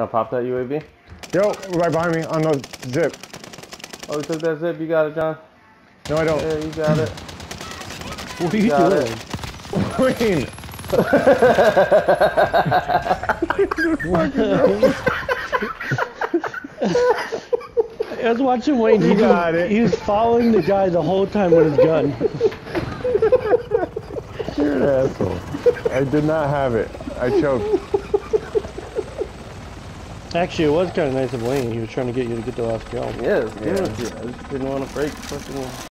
Trying to pop that UAV? Yo, right behind me on the zip. Oh, we took that zip. You got it, John. No, I don't. Yeah, you got it. What are you Got doing? it. Wayne. I was watching Wayne. He, You was- it. he was following the guy the whole time with his gun. You're an asshole. I did not have it. I choked. Actually, it was kind of nice of Wayne. He was trying to get you to get the last kill. Yeah, it's. Yeah. I just didn't want to break fucking